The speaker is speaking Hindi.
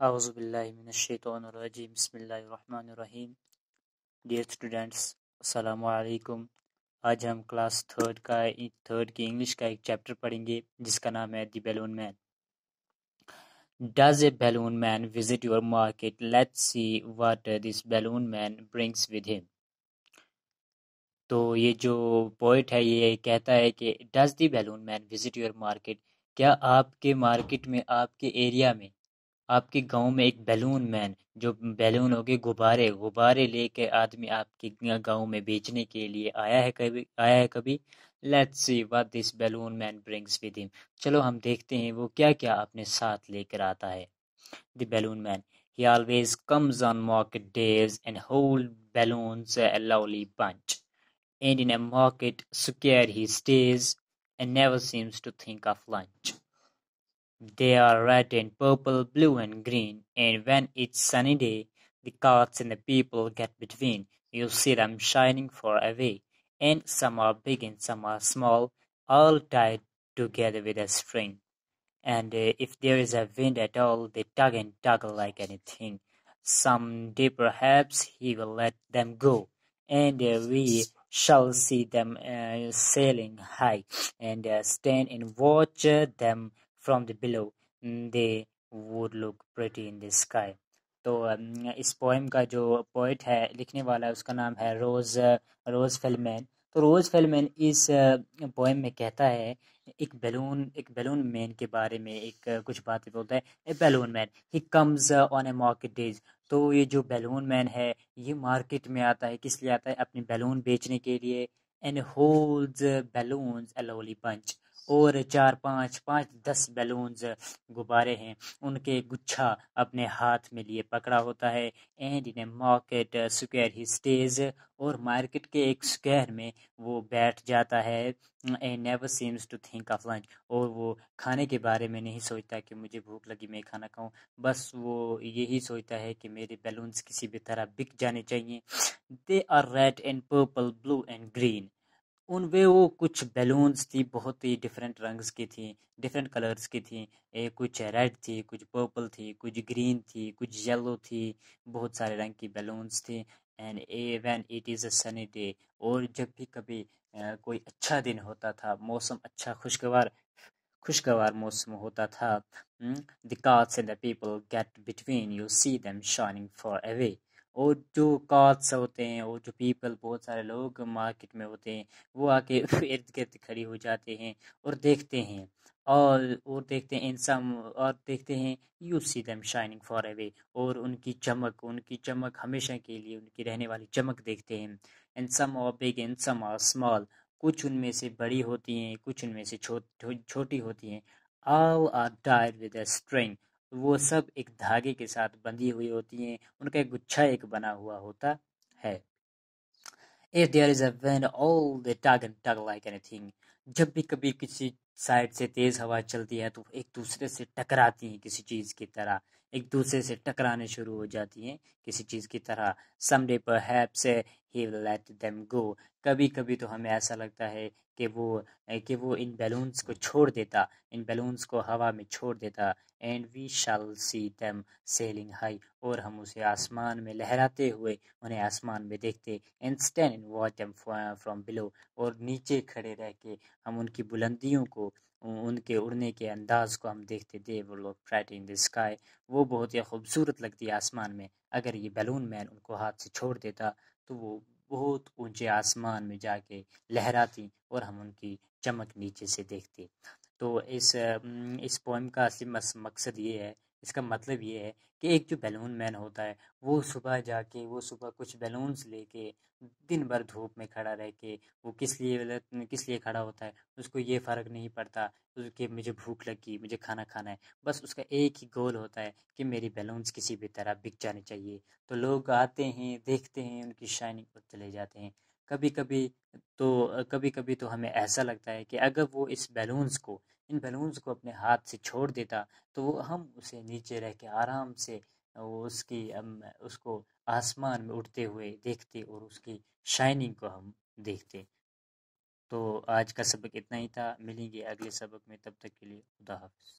Auzubillahiminash-shaytanir-rajim. Bismillahir-Rahmanir-Rahim. Dear students, Assalamu alaikum. आज हम क्लास थर्ड का थर्ड की इंग्लिश का एक चैप्टर पढ़ेंगे जिसका नाम है the balloon man does a balloon man visit your market let's see what this balloon man brings with him तो ये जो पोइट है ये कहता है कि does the balloon man visit your market क्या आपके मार्केट में आपके एरिया में आपके गाँव में एक बैलून मैन, जो बैलून हो गए, गुब्बारे गुब्बारे लेके आदमी आपके गाँव में बेचने के लिए आया है कभी, आया है कभी? Let's see what this balloon man brings with him चलो हम देखते हैं वो क्या क्या अपने साथ लेकर आता है। The balloon man always comes on market days and hold balloons a lovely bunch. And in a market square he stays and never seems to think of lunch. They are red and purple, blue and green, and when it's sunny day, the carts and the people get between. You see them shining far away, and some are big and some are small, all tied together with a string. And uh, if there is a wind at all, they tug and tuggle like anything. Some day perhaps he will let them go, and uh, we shall see them uh, sailing high, and uh, stand and watch them from the below they would look pretty in the sky. तो इस पोएम का जो पोइट है, लिखने वाला है उसका नाम है रोज़ रोज़ फेलमैन तो रोज़ फेलमैन इस पोएम में कहता है, एक बैलून एक बैलून मैन के बारे में एक कुछ बातें बोलता है। A balloon man he comes on a market days तो ये जो बैलून मैन है, ये मार्केट में आता है, किस लिए आता है? अपनी बैलून बेचने के लिए। And hold balloons a lollipop और चार पाँच पाँच दस बैलून्स गुब्बारे हैं। उनके गुच्छा अपने हाथ में लिए पकड़ा होता है। And in a market, square he stays और मार्केट के एक स्क्वायर में वो बैठ जाता है। And never seems to think of lunch. और वो खाने के बारे में नहीं सोचता कि मुझे भूख लगी, मैं खाना खाऊं। बस वो यही सोचता है कि मेरे बैलून्स किसी भी तरह बिक जाने चाहिए। They are red and purple blue and green उनमें वो कुछ बैलून्स थी बहुत ही डिफरेंट रंग्स की थी डिफरेंट कलर्स की थी। ए, कुछ रेड थी कुछ पर्पल थी कुछ ग्रीन थी कुछ येलो थी बहुत सारे रंग की बैलून्स थी। And a when it is a sunny day और जब भी कभी आ, कोई अच्छा दिन होता था मौसम अच्छा खुशगवार खुशगवार मौसम होता था the cars and the people get between you see them shining far away और जो कार्स होते हैं, और जो पीपल बहुत सारे लोग मार्केट में होते हैं, वो आके इर्द गिर्द खड़ी हो जाते हैं और देखते हैं। और और देखते हैं इन सम और देखते हैं you see them shining far away और उनकी चमक उनकी चमक हमेशा के लिए उनकी रहने वाली चमक देखते हैं। इन सम और बिग इन सम स्मॉल कुछ उनमें से बड़ी होती हैं, कुछ उनमें से छोटी छोटी होती हैं। All are tied with string वो सब एक धागे के साथ बंधी हुई होती हैं, उनका एक गुच्छा एक बना हुआ होता है। If there is a when all the tug and tug like anything जब भी कभी किसी साइड से तेज हवा चलती है तो एक दूसरे से टकराती हैं किसी चीज़ की तरह। एक दूसरे से टकराने शुरू हो जाती हैं किसी चीज़ की तरह। Someday perhaps he let them go कभी कभी तो हमें ऐसा लगता है कि वो कि वो इन बैलून्स को छोड़ देता, इन बैलून्स को हवा में छोड़ देता। And we shall see them sailing high और हम उसे आसमान में लहराते हुए, उन्हें आसमान में देखते and stand in watch them from below और नीचे खड़े रह के हम उनकी बुलंदियों को उनके उड़ने के अंदाज को हम देखते थे वो लोग फ्राइट इन द स्काई वो बहुत ही खूबसूरत लगती है आसमान में। अगर ये बैलून मैन उनको हाथ से छोड़ देता तो वो बहुत ऊँचे आसमान में जाके लहराती और हम उनकी चमक नीचे से देखते। तो इस इस पोएम का असली मकसद ये है इसका मतलब ये है कि एक जो बैलून मैन होता है, वो सुबह जाके, वो सुबह कुछ बैलून्स लेके, दिन भर धूप में खड़ा रह के, वो किस लिए किस लिए खड़ा होता है, उसको ये फ़र्क नहीं पड़ता कि मुझे भूख लगी, मुझे खाना खाना है। बस उसका एक ही गोल होता है कि मेरी बैलून्स किसी भी तरह बिक जाने चाहिए। तो लोग आते हैं, देखते हैं, उनकी शाइनिंग और चले जाते हैं। कभी कभी तो कभी कभी तो हमें ऐसा लगता है कि अगर वो इस बैलून्स को, इन बैलून्स को अपने हाथ से छोड़ देता तो हम उसे नीचे रह के आराम से उसकी उसको आसमान में उड़ते हुए देखते और उसकी शाइनिंग को हम देखते। तो आज का सबक इतना ही था। मिलेंगे अगले सबक में। तब तक के लिए खुदा हाफिज़।